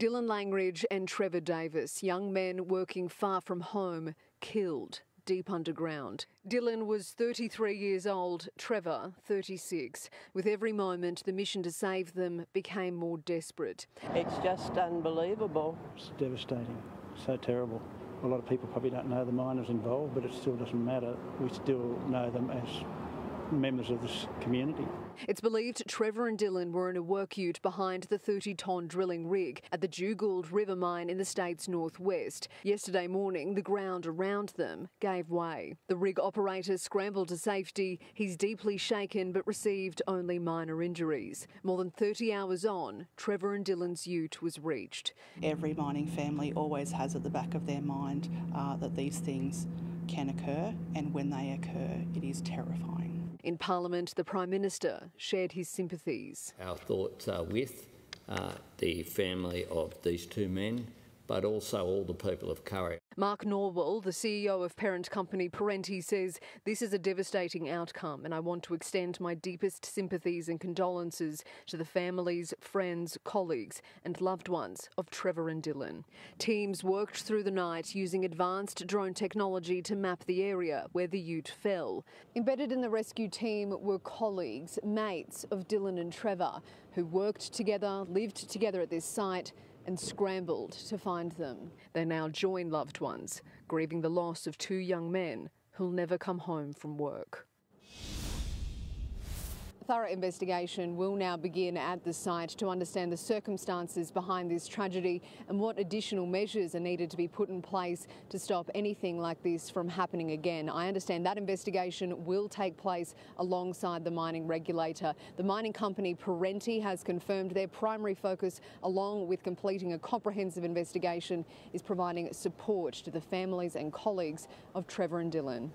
Dylan Langridge and Trevor Davis, young men working far from home, killed deep underground. Dylan was 33 years old, Trevor 36. With every moment, the mission to save them became more desperate. It's just unbelievable. It's devastating, so terrible. A lot of people probably don't know the miners involved, but it still doesn't matter. We still know them as members of this community. It's believed Trevor and Dylan were in a work ute behind the 30 tonne drilling rig at the Dugald River mine in the state's northwest. Yesterday morning, the ground around them gave way. The rig operator scrambled to safety. He's deeply shaken but received only minor injuries. More than 30 hours on, Trevor and Dylan's ute was reached. Every mining family always has at the back of their mind uh, that these things can occur, and when they occur, it is terrifying. In Parliament, the Prime Minister shared his sympathies. Our thoughts are with uh, the family of these two men but also all the people of Kurri. Mark Norwell, the CEO of parent company Perenti, says this is a devastating outcome, and I want to extend my deepest sympathies and condolences to the families, friends, colleagues, and loved ones of Trevor and Dylan. Teams worked through the night using advanced drone technology to map the area where the ute fell. Embedded in the rescue team were colleagues, mates of Dylan and Trevor, who worked together, lived together at this site and scrambled to find them. They now join loved ones, grieving the loss of two young men who'll never come home from work thorough investigation will now begin at the site to understand the circumstances behind this tragedy and what additional measures are needed to be put in place to stop anything like this from happening again. I understand that investigation will take place alongside the mining regulator. The mining company Perenti has confirmed their primary focus, along with completing a comprehensive investigation, is providing support to the families and colleagues of Trevor and Dylan.